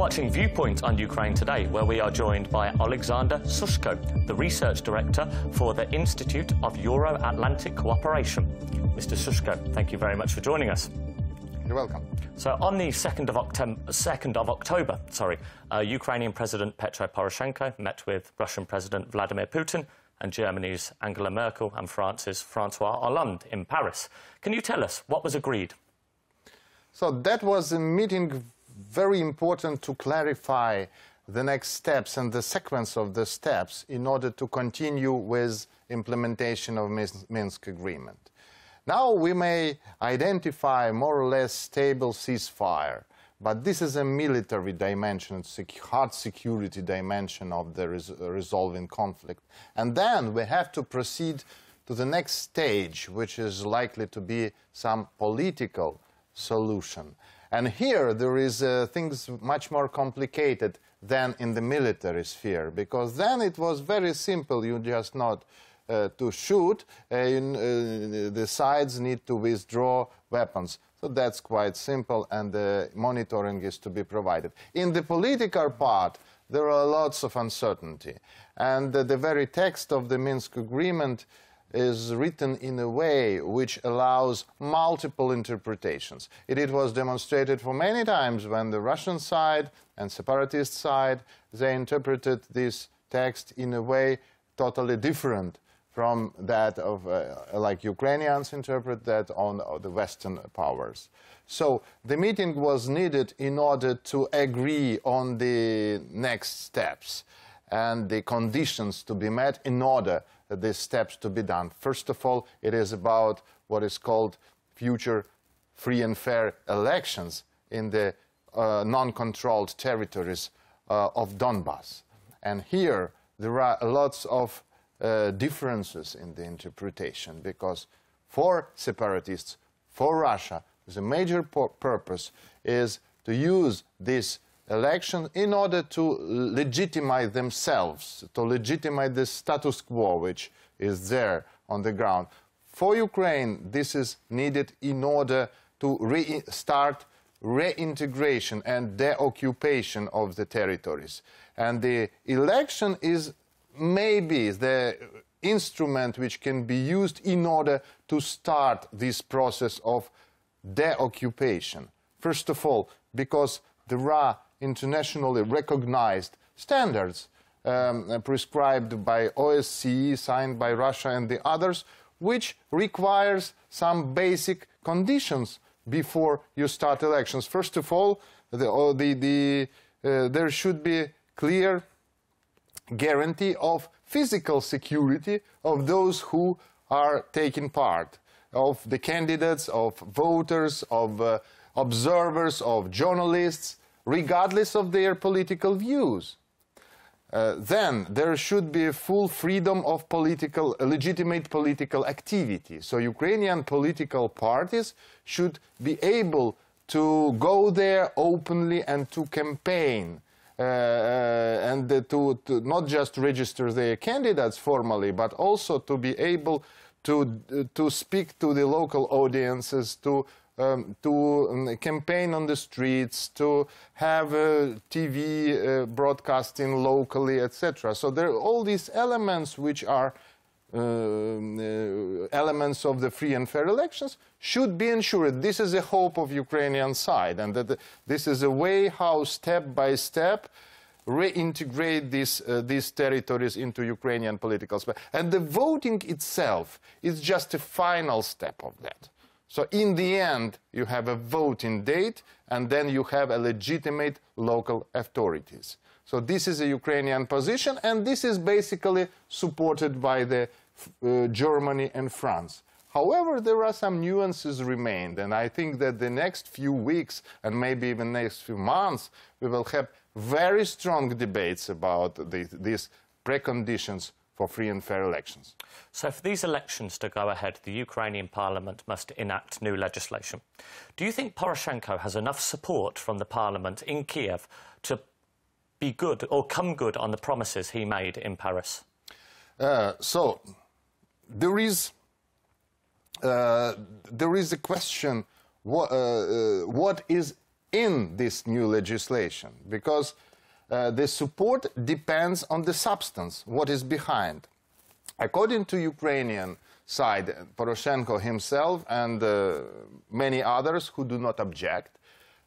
watching Viewpoint on Ukraine today, where we are joined by Alexander Sushko, the research director for the Institute of Euro-Atlantic Cooperation. Mr. Sushko, thank you very much for joining us. You're welcome. So, on the 2nd of, October, 2nd of October sorry, uh, Ukrainian President Petro Poroshenko met with Russian President Vladimir Putin and Germany's Angela Merkel and France's Francois Hollande in Paris. Can you tell us what was agreed? So that was a meeting very important to clarify the next steps and the sequence of the steps in order to continue with implementation of Minsk agreement. Now we may identify more or less stable ceasefire, but this is a military dimension, hard security dimension of the res resolving conflict. And then we have to proceed to the next stage, which is likely to be some political solution. And here there is uh, things much more complicated than in the military sphere, because then it was very simple. You just not uh, to shoot, uh, uh, the sides need to withdraw weapons. So that's quite simple, and the monitoring is to be provided. In the political part, there are lots of uncertainty. And the very text of the Minsk agreement is written in a way which allows multiple interpretations. It, it, was demonstrated for many times when the Russian side and separatist side, they interpreted this text in a way totally different from that of, uh, like Ukrainians interpret that on the Western powers. So the meeting was needed in order to agree on the next steps and the conditions to be met in order these steps to be done. First of all, it is about what is called future free and fair elections in the uh, non-controlled territories uh, of Donbass. And here there are lots of uh, differences in the interpretation because for separatists, for Russia, the major purpose is to use this election in order to legitimize themselves, to legitimize the status quo which is there on the ground. For Ukraine, this is needed in order to restart reintegration and deoccupation of the territories. And the election is maybe the instrument which can be used in order to start this process of deoccupation. First of all, because there are internationally recognized standards um, prescribed by OSCE, signed by Russia and the others, which requires some basic conditions before you start elections. First of all, the, uh, the, the, uh, there should be clear guarantee of physical security of those who are taking part, of the candidates, of voters, of uh, observers, of journalists, regardless of their political views. Uh, then there should be full freedom of political, legitimate political activity. So Ukrainian political parties should be able to go there openly and to campaign. Uh, uh, and to, to, not just register their candidates formally, but also to be able to, to speak to the local audiences, to um, to um, campaign on the streets, to have uh, TV uh, broadcasting locally, etc. So there are all these elements which are uh, uh, elements of the free and fair elections should be ensured. This is the hope of Ukrainian side, and that this is a way how step by step reintegrate these, uh, these territories into Ukrainian political space. And the voting itself is just a final step of that. So in the end, you have a voting date, and then you have a legitimate local authorities. So this is a Ukrainian position, and this is basically supported by the uh, Germany and France. However, there are some nuances remained, and I think that the next few weeks, and maybe even next few months, we will have very strong debates about the, these preconditions for free and fair elections. So for these elections to go ahead, the Ukrainian parliament must enact new legislation. Do you think Poroshenko has enough support from the parliament in Kiev to be good or come good on the promises he made in Paris? Uh, so there is uh, there is a question what, uh, uh what is in this new legislation because uh, the support depends on the substance, what is behind. According to Ukrainian side, Poroshenko himself and uh, many others who do not object,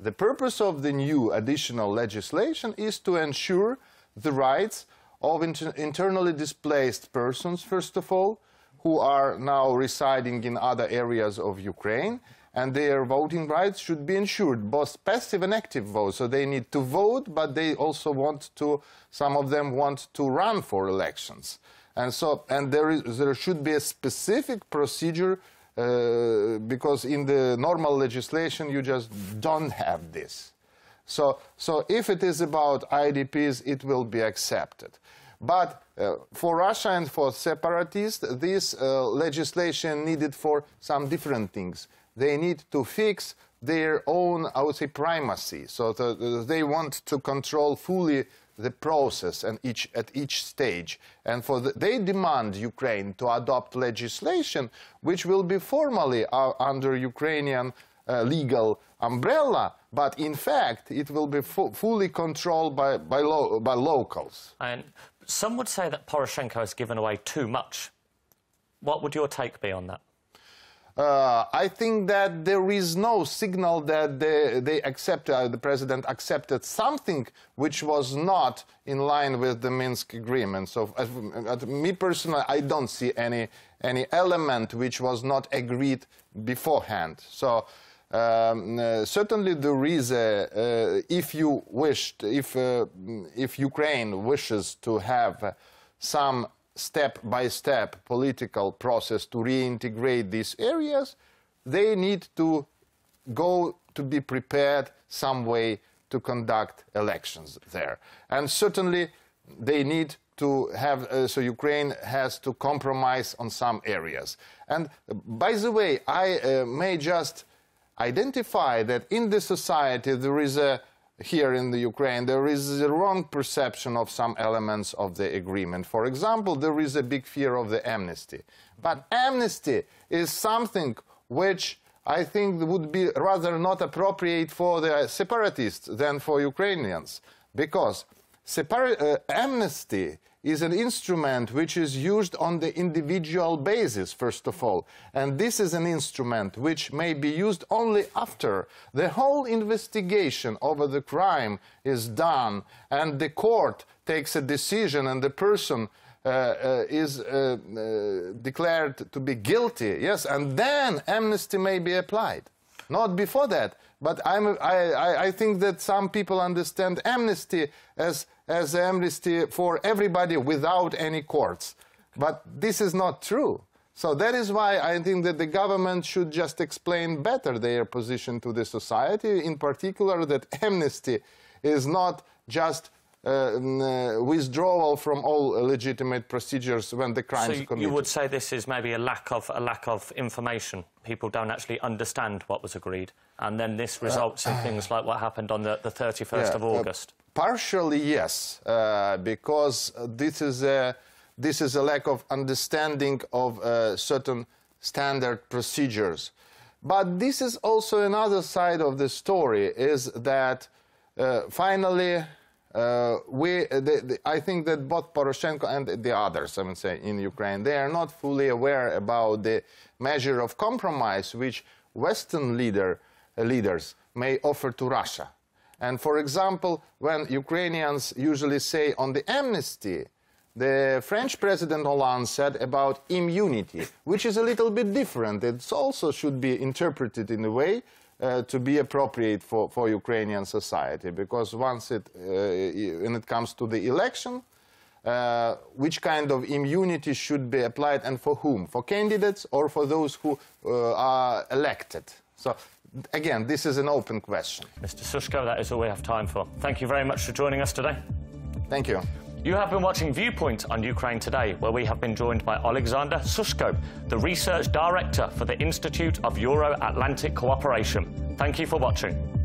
the purpose of the new additional legislation is to ensure the rights of inter internally displaced persons, first of all, who are now residing in other areas of Ukraine, and their voting rights should be ensured, both passive and active vote. So they need to vote, but they also want to, some of them want to run for elections. And so, and there, is, there should be a specific procedure uh, because in the normal legislation you just don't have this. So, so if it is about IDPs, it will be accepted. But uh, for Russia and for separatists, this uh, legislation needed for some different things they need to fix their own, I would say, primacy. So the, they want to control fully the process and each, at each stage. And for the, they demand Ukraine to adopt legislation which will be formally uh, under Ukrainian uh, legal umbrella, but in fact it will be fu fully controlled by, by, lo by locals. And some would say that Poroshenko has given away too much. What would your take be on that? Uh, I think that there is no signal that they, they accept, uh, the president accepted something which was not in line with the Minsk agreement. So, uh, me personally, I don't see any any element which was not agreed beforehand. So. Um, uh, certainly there is a, uh, if you wished, if, uh, if Ukraine wishes to have some step-by-step political process to reintegrate these areas, they need to go to be prepared some way to conduct elections there. And certainly they need to have, uh, so Ukraine has to compromise on some areas. And uh, by the way, I uh, may just identify that in the society there is a here in the Ukraine, there is a wrong perception of some elements of the agreement. For example, there is a big fear of the amnesty. But amnesty is something which I think would be rather not appropriate for the separatists than for Ukrainians. Because uh, amnesty is an instrument which is used on the individual basis, first of all. And this is an instrument which may be used only after the whole investigation over the crime is done and the court takes a decision and the person uh, uh, is uh, uh declared to be guilty, yes, and then amnesty may be applied. Not before that. But I'm, I, I think that some people understand amnesty as, as amnesty for everybody without any courts. But this is not true. So that is why I think that the government should just explain better their position to the society, in particular that amnesty is not just withdrawal from all legitimate procedures when the crimes so are committed. you would say this is maybe a lack of a lack of information. People don't actually understand what was agreed, and then this uh, results uh, in things like what happened on the, the 31st yeah, of uh, August. partially, yes, uh, because this is a this is a lack of understanding of certain standard procedures. But this is also another side of the story: is that finally uh, we, uh, the, the, I think that both Poroshenko and the others, I would say, in Ukraine, they are not fully aware about the measure of compromise which Western leader, uh, leaders may offer to Russia. And for example, when Ukrainians usually say on the amnesty, the French President Hollande said about immunity, which is a little bit different. It also should be interpreted in a way uh, to be appropriate for, for Ukrainian society because once it, uh, when it comes to the election, uh, which kind of immunity should be applied and for whom? For candidates or for those who uh, are elected? So again, this is an open question. Mr. Sushko, that is all we have time for. Thank you very much for joining us today. Thank you. You have been watching Viewpoint on Ukraine Today, where we have been joined by Alexander Sushko, the Research Director for the Institute of Euro-Atlantic Cooperation. Thank you for watching.